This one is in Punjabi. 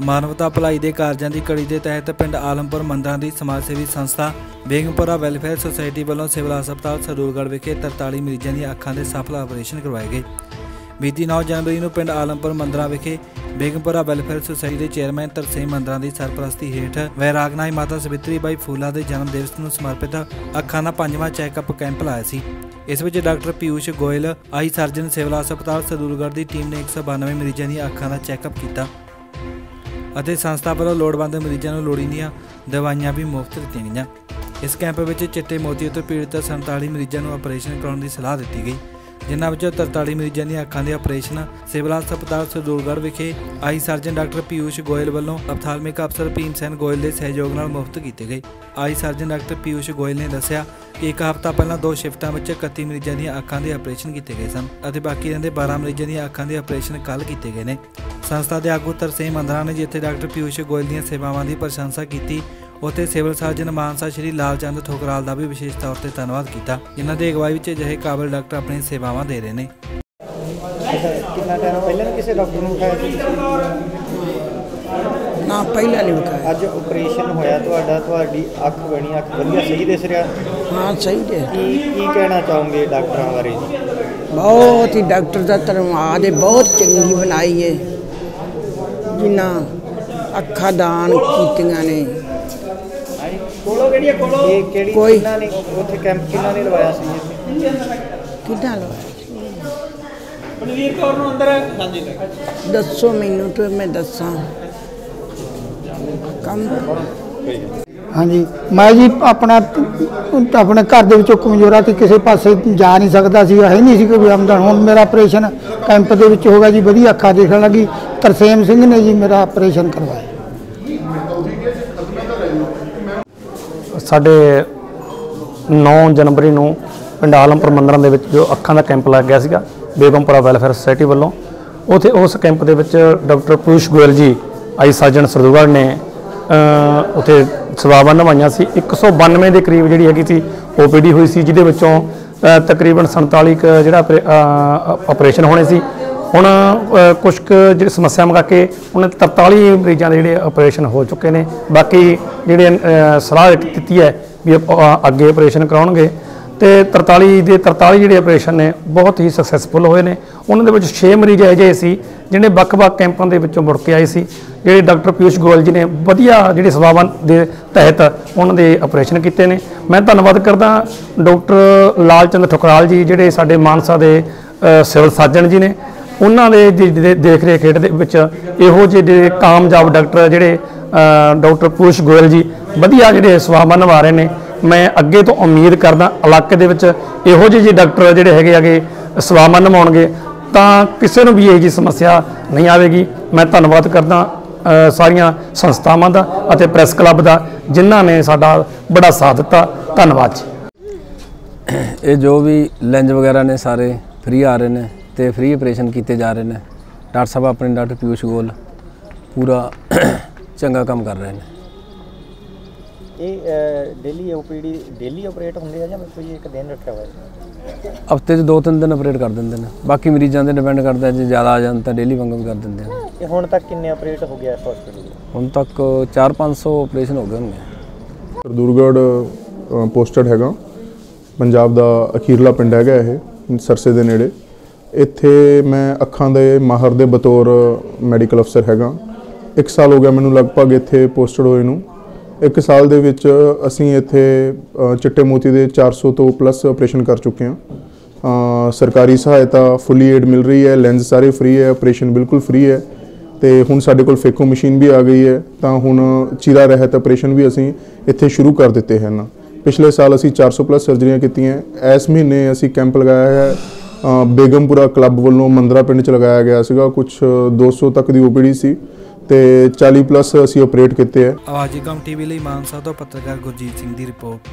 ਮਾਨਵਤਾ ਭਲਾਈ ਦੇ ਕਾਰਜਾਂ ਦੀ ਕੜੀ ਦੇ ਤਹਿਤ ਪਿੰਡ ਆਲਮਪੁਰ ਮੰਦਰਾਂ ਦੀ ਸਮਾਜ ਸੇਵੀ ਸੰਸਥਾ ਬੇਗਮਪੁਰਾ ਵੈਲਫੇਅਰ ਸੁਸਾਇਟੀ ਵੱਲੋਂ ਸਿਵਲ ਹਸਪਤਾਲ ਸਰਦੂਲਗੜ੍ਹ ਵਿਖੇ 43 ਮਰੀਜ਼ਾਂ ਦੀਆਂ ਅੱਖਾਂ ਦੇ ਸਫਲ ਆਪਰੇਸ਼ਨ ਕਰਵਾਏ ਗਏ। ਬੀਤੀ 9 ਜਨਵਰੀ ਨੂੰ ਪਿੰਡ ਆਲਮਪੁਰ ਮੰਦਰਾ ਵਿਖੇ ਬੇਗਮਪੁਰਾ ਵੈਲਫੇਅਰ ਸੁਸਾਇਟੀ ਦੇ ਚੇਅਰਮੈਨ ਤਰਸੇਮ ਮੰਦਰਾ ਦੀ ਸਰਪ੍ਰਸਤੀ ਹੇਠ ਵੈਰਾਗਨਾਈ ਮਾਤਾ ਸਵਿਤਰੀ ਬਾਈ ਫੂਲਾ ਦੇ ਜਨਮ ਦਿਵਸ ਨੂੰ ਸਮਰਪਿਤ ਅੱਖਾਂ ਦਾ ਪੰਜਵਾਂ ਚੈੱਕਅਪ ਕੈਂਪ ਲਾਇਆ ਸੀ। ਇਸ ਵਿੱਚ doctor Piyush Goyal, eye surgeon civil ਹਸਪਤਾਲ ਸਰਦੂਲਗੜ੍ਹ ਦੀ ਟੀਮ ਨੇ 192 ਮਰੀਜ਼ਾਂ ਦੀਆਂ ਅੱਖਾਂ ਦਾ ਚੈੱਕਅਪ ਕੀਤਾ। ਅਤੇ ਸੰਸਥਾ ਵੱਲੋਂ ਲੋੜਵੰਦ ਮਰੀਜ਼ਾਂ ਨੂੰ ਲੋੜੀਂਦੀਆਂ ਦਵਾਈਆਂ ਵੀ ਮੁਫਤ ਦਿੱਤੀਆਂ ਗਈਆਂ। ਇਸ ਕੈਂਪ ਵਿੱਚ ਚਿੱਟੇ ਮੋਤੀ ਤੋਂ ਪੀੜਤ 47 ਮਰੀਜ਼ਾਂ ਨੂੰ ਆਪਰੇਸ਼ਨ ਕਰਾਉਣ ਦੀ ਸਲਾਹ ਦਿੱਤੀ ਗਈ, ਜਿਨ੍ਹਾਂ ਵਿੱਚੋਂ 43 ਮਰੀਜ਼ਾਂ ਦੀਆਂ ਅੱਖਾਂ ਦੇ ਆਪਰੇਸ਼ਨ ਸਿਵਲ ਹਸਪਤਾਲ ਸਰਦੂਲਗੜ੍ਹ ਵਿਖੇ eye surgeon doctor Piyush Goyal ਵੱਲੋਂ ਅਪਥਾਲਮਿਕ ਅਫਸਰ ਭੀਮ ਸੈਨ ਗੋਇਲ ਦੇ ਸਹਿਯੋਗ ਨਾਲ ਮੁਫਤ ਕੀਤੇ ਗਏ। Eye surgeon doctor Piyush Goyal ਨੇ ਦੱਸਿਆ ਕਿ ਇੱਕ ਹਫ਼ਤਾ ਪਹਿਲਾਂ ਦੋ ਸ਼ਿਫਟਾਂ ਵਿੱਚ 31 ਮਰੀਜ਼ਾਂ ਦੀਆਂ ਅੱਖਾਂ ਦੇ ਆਪਰੇਸ਼ਨ ਕੀਤੇ ਗਏ ਸਨ ਅਤੇ ਬਾਕੀ ਰਹਿੰਦੇ 12 ਮਰੀਜ਼ਾਂ ਦੀਆਂ ਅੱਖਾਂ ਦੇ ਆਪਰੇਸ਼ਨ ਕੱਲ੍ਹ ਕੀਤੇ ਗਏ ਨੇ। ਸੰਸਥਾ ਦੇ ਆਗੂ ਤਰਸੇਮ ਅੰਦਰਾ ਨੇ ਜਿੱਥੇ ਡਾਕਟਰ ਪੀਯੂਸ਼ ਗੋਇਲ ਦੀਆਂ ਸੇਵਾਵਾਂ ਦੀ ਪ੍ਰਸ਼ੰਸਾ ਕੀਤੀ ਉੱਥੇ ਸਿਵਲ ਸਰਜਨ ਮਾਨਸਾ ਸ਼੍ਰੀ ਲਾਲਚੰਦ ਠੋਕਰਾਲ ਦਾ ਵੀ ਵਿਸ਼ੇਸ਼ ਤੌਰ ਤੇ ਧੰਨਵਾਦ ਕੀਤਾ। ਜਿਨ੍ਹਾਂ ਦੀ ਅਗਵਾਈ ਵਿੱਚ ਅਜਿਹੇ ਕਾਬਲ ਡਾਕਟਰ ਆਪਣੀਆਂ ਸੇਵਾਵਾਂ ਦੇ ਰਹੇ ਨੇ। ਕਿੰਨਾ ਟਾਈਮ ਪਹਿਲਾਂ ਵੀ ਕਿਸੇ ਡਾਕਟਰ ਨੂੰ ਵਿਖਾਇਆ ਸੀ ਨਾ ਪਹਿਲਾਂ ਨਹੀਂ ਵਿਖਾਇਆ। ਅੱਜ ਆਪਰੇਸ਼ਨ ਹੋਇਆ ਤੁਹਾਡਾ ਤੁਹਾਡੀ ਅੱਖ ਬਣੀ ਅੱਖ ਵਧੀਆ ਸਹੀ ਦਿਸ ਰਿਹਾ? ਹਾਂ ਸਹੀ ਦੇ ਕੀ ਕੀ ਕਹਿਣਾ ਚਾਹੋਗੇ ਡਾਕਟਰਾਂ ਬਾਰੇ? ਬਹੁਤ ਹੀ ਡਾਕਟਰ ਦਾ ਧੰਨਵਾਦ ਹੈ ਬਹੁਤ ਚੰਗੀ ਬਣਾਈ ਹੈ। ਜਿਨ੍ਹਾਂ ਅੱਖਾਂ ਦਾਨ ਕੀਤੀਆਂ ਨੇ। ਕੋਲੋ ਕਿਹੜੀ ਕੋਲੋ? ਇਹ ਕਿਹੜੀ ਕੋਈ- ਕਿੰਨਾ ਨੇ ਉੱਥੇ ਕੈਂਪ ਕਿੰਨਾ ਨੇ ਲਵਾਇਆ ਸੀ? ਇੱਥੇ? ਕਿੱਦਾਂ ਲਵਾਇਆ ਬਲਵੀਰ ਕੌਰ ਨੂੰ ਅੰਦਰ। ਹਾਂਜੀ ਦੱਸੋ ਮੈਨੂੰ ਤੇ ਮੈਂ ਦੱਸਾਂ। ਕੰਮ ਹਾਂਜੀ। ਮੈਂ ਜੀ ਆਪਣਾ ਆਪਣੇ ਘਰ ਦੇ ਵਿੱਚੋਂ ਕਮਜ਼ੋਰਾ ਤੇ ਕਿਸੇ ਪਾਸੇ ਜਾ ਨਹੀਂ ਸਕਦਾ ਸੀ ਹੈ ਨਹੀਂ ਸੀ ਕੋਈ ਆਮਦਨ। ਹੁਣ ਮੇਰਾ ਆਪਰੇਸ਼ਨ ਕੈਂਪ ਦੇ ਵਿੱਚ ਹੋ ਗਿਆ ਜੀ ਵਧੀਆ ਅੱਖਾਂ ਦੇਖਣ ਲੱਗੀ। ਤਰਸੇਮ ਸਿੰਘ ਨੇ ਜੀ ਮੇਰਾ ਆਪਰੇਸ਼ਨ ਕਰਵਾਇਆ। ਸਾਡੇ 9 ਜਨਵਰੀ ਨੂੰ ਪਿੰਡ ਆਲਮਪੁਰ ਮੰਦਰਾਂ ਦੇ ਵਿੱਚ ਜੋ ਅੱਖਾਂ ਦਾ ਕੈਂਪ ਲੱਗ ਗਿਆ ਸੀਗਾ ਬੇਗਮਪੁਰਾ ਵੈਲਫੇਅਰ ਸੁਸਾਇਟੀ ਵੱਲੋਂ ਉਥੇ ਉਸ ਕੈਂਪ ਦੇ ਵਿੱਚ doctor ਪੂਸ਼ Goyal ji eye surgeon ਸਰਦੂਗੜ ਨੇ ਅ, ਉਥੇ ਸੇਵਾਵਾਂ ਨਿਭਾਈਆਂ ਸੀ। 192 ਦੇ ਕਰੀਬ ਜਿਹੜੀ ਹੈਗੀ ਸੀ ਓਪੀਡੀ ਹੋਈ ਸੀ ਜਿਹਦੇ ਵਿੱਚੋਂ ਤਕਰੀਬਨ 47 ਕੁ ਜਿਹੜਾ ਆਪਰੇ- ਆਪਰੇਸ਼ਨ ਹੋਣੇ ਸੀ। ਹੁਣ ਅ, ਕੁਛ ਕੁ ਜਿਹੜੀ ਸਮੱਸਿਆਵਾਂ ਕਰਕੇ ਹੁਣ 43 ਮਰੀਜ਼ਾਂ ਦੇ ਜਿਹੜੇ ਆਪਰੇਸ਼ਨ ਹੋ ਚੁੱਕੇ ਨੇ। ਬਾਕੀ ਜਿਹੜੇ ਸਲਾਹ ਦਿੱਤੀ ਹੈ ਵੀ ਅ, ਅੱਗੇ ਆਪਰੇਸ਼ਨ ਕਰਾਉਣਗੇ। ਤੇ 43 ਦੇ 43 ਜਿਹੜੇ ਆਪਰੇਸ਼ਨ ਨੇ ਬਹੁਤ ਹੀ ਸਕਸੈਸਫੁਲ ਹੋਏ ਨੇ। ਉਹਨਾਂ ਦੇ ਵਿੱਚ 6 ਮਰੀਜ਼ ਇਹੋ ਜਿਹੇ ਸੀ ਜਿਹੜੇ ਵੱਖ-ਵੱਖ ਕੈਂਪਾਂ ਦੇ ਵਿੱਚੋਂ ਮੁੜ ਕੇ ਆਏ ਸੀ। ਜਿਹੜੇ ਡਾਕਟਰ ਪਿਊਸ਼ ਗੋਇਲ ਜੀ ਨੇ ਵਧੀਆ ਜਿਹੜੇ ਸੇਵਾਵਾਂ ਦੇ ਤਹਿਤ ਉਹਨਾਂ ਦੇ ਆਪਰੇਸ਼ਨ ਕੀਤੇ ਨੇ। ਮੈਂ ਧੰਨਵਾਦ ਕਰਦਾ ਡਾਕਟਰ ਲਾਲਚੰਦ ਠੁਕਰਾਲ ਜੀ ਜਿਹੜੇ ਸਾਡੇ ਮਾਨਸਾ ਦੇ ਸਿਵਲ ਸਰਜਨ ਜੀ ਨੇ। ਉਹਨਾਂ ਦੇ ਦੇ- ਦੇ ਦੇਖ ਰੇਖ ਹੇਠ ਦੇ ਵਿੱਚ ਇਹੋ ਜਿਹੇ ਜਿਹੜੇ ਕਾਮਯਾਬ ਡਾਕਟਰ ਜਿਹੜੇ ਅ, ਡਾਕਟਰ ਪੂਸ਼ ਗੋਇਲ ਜੀ ਵਧੀਆ ਜਿਹੜੇ ਸੇਵਾਵਾਂ ਨਿਭਾ ਰਹੇ ਨੇ। ਮੈਂ ਅੱਗੇ ਤੋਂ ਉਮੀਦ ਕਰਦਾ ਇਲਾਕੇ ਦੇ ਵਿੱਚ ਇਹੋ ਜਿਹੇ ਜਿਹੇ ਡਾਕਟਰ ਜਿਹੜੇ ਹੈਗੇ ਆਗੇ, ਸੇਵਾਵਾਂ ਨਿਭਾਉਣਗੇ ਤਾਂ ਕਿਸੇ ਨੂੰ ਵੀ ਇਹ ਜੀ ਸਮੱਸਿਆ ਨਹੀਂ ਆਵੇਗੀ। ਮੈਂ ਧੰਨਵਾਦ ਕਰਦਾ ਸਾਰੀਆਂ ਸੰਸਥਾਵਾਂ ਦਾ ਅਤੇ ਪ੍ਰੈਸ ਕਲੱਬ ਦਾ, ਜਿਨ੍ਹਾਂ ਨੇ ਸਾਡਾ ਬੜਾ ਸਾਥ ਦਿੱਤਾ। ਧੰਨਵਾਦ ਜੀ। ਇਹ ਜੋ ਵੀ ਲੈਂਜ ਵਗੈਰਾ ਨੇ ਸਾਰੇ ਫ੍ਰੀ ਆ ਰਹੇ ਨੇ ਤੇ ਫ੍ਰੀ ਆਪਰੇਸ਼ਨ ਕੀਤੇ ਜਾ ਰਹੇ ਨੇ, ਡਾਕਟਰ ਸਾਹਿਬ ਆਪਣੇ ਡਾਕਟਰ ਪਿਊਸ਼ ਗੋਲ ਪੂਰਾ ਚੰਗਾ ਕੰਮ ਕਰ ਰਹੇ ਨੇ। ਇਹ ਡੇਲੀ ਓਪੀਡੀ ਡੇਲੀ ਆਪਰੇਟ ਹੁੰਦੇ ਆ ਜਾਂ ਕੋਈ ਇੱਕ ਦਿਨ ਰੱਖਿਆ ਹੋਇਆ ਹੈ ਹਫ਼ਤੇ 'ਚ ਦੋ ਤਿੰਨ ਦਿਨ ਆਪਰੇਟ ਕਰ ਦਿੰਦੇ ਨੇ। ਬਾਕੀ ਮਰੀਜ਼ਾਂ ਤੇ ਡਿਪੈਂਡ ਕਰਦਾ ਜੇ ਜ਼ਿਆਦਾ ਆ ਜਾਣ ਤਾਂ ਡੇਲੀ ਵਾਂਗੂ ਵੀ ਕਰ ਦਿੰਦੇ ਨੇ ਇਹ ਹੁਣ ਤੱਕ ਕਿੰਨੇ ਆਪਰੇਟ ਹੋ ਗਿਆ ਇਸ ਹਸਪੀਟਲ ਹੁਣ ਤੱਕ 4-500 ਆਪਰੇਸ਼ਨ ਹੋ ਗਏ ਹੋਣਗੇ। ਸਰਦੂਰਗੜ੍ਹ ਪੋਸਟਡ ਹੈਗਾ। ਪੰਜਾਬ ਦਾ ਅਖੀਰਲਾ ਪਿੰਡ ਹੈਗਾ ਇਹ ਸਰਸੇ ਦੇ ਨੇੜੇ। ਇੱਥੇ ਮੈਂ ਅੱਖਾਂ ਦੇ ਮਾਹਰ ਦੇ ਬਤੌਰ ਮੈਡੀਕਲ ਅਫਸਰ ਹੈਗਾ। ਇੱਕ ਸਾਲ ਹੋ ਗਿਆ ਮੈਨੂੰ ਲਗਭਗ ਇੱਥੇ ਪੋਸਟਡ ਹੋਏ ਨੂੰ। ਇੱਕ ਸਾਲ ਦੇ ਵਿੱਚ ਅਸੀਂ ਇੱਥੇ ਚਿੱਟੇ ਮੋਤੀ ਦੇ 400 ਤੋਂ ਪਲੱਸ ਆਪਰੇਸ਼ਨ ਕਰ ਚੁੱਕੇ ਹਾਂ। ਸਰਕਾਰੀ ਸਹਾਇਤਾ ਫੁੱਲੀ ਏਡ ਮਿਲ ਰਹੀ ਹੈ, ਲੈਂਸ ਸਾਰੇ ਫ੍ਰੀ ਹੈ, ਆਪਰੇਸ਼ਨ ਬਿਲਕੁਲ ਫ੍ਰੀ ਹੈ। ਤੇ ਹੁਣ ਸਾਡੇ ਕੋਲ ਫੇਕੋ ਮਸ਼ੀਨ ਵੀ ਆ ਗਈ ਹੈ, ਤਾਂ ਹੁਣ ਚੀਰਾ ਰਹਿਤ ਆਪਰੇਸ਼ਨ ਵੀ ਅਸੀਂ ਇੱਥੇ ਸ਼ੁਰੂ ਕਰ ਦਿੱਤੇ ਹਨ। ਪਿਛਲੇ ਸਾਲ ਅਸੀਂ 400 ਪਲੱਸ ਸਰਜਰੀਆਂ ਕੀਤੀਆਂ ਇਸ ਮਹੀਨੇ ਅਸੀਂ ਕੈਂਪ ਲਗਾਇਆ ਹੈ। ਬੇਗਮਪੁਰਾ ਕਲੱਬ ਵੱਲੋਂ ਮੰਦਰਾ ਪਿੰਡ ਚ ਲਗਾਇਆ ਗਿਆ ਸੀਗਾ। ਕੁਝ 200 ਤੱਕ ਦੀ ਓਪੀਡੀ ਸੀ। ਤੇ 40 ਪਲੱਸ ਅਸੀਂ ਆਪਰੇਟ ਕੀਤੇ ਹੈ ਆਵਾਜ਼ੀ ਕਮ ਟੀਵੀ ਲਈ ਮਾਨਸਾ ਤੋਂ ਪੱਤਰਕਾਰ ਗੁਰਜੀਤ ਸਿੰਘ ਦੀ ਰਿਪੋਰਟ।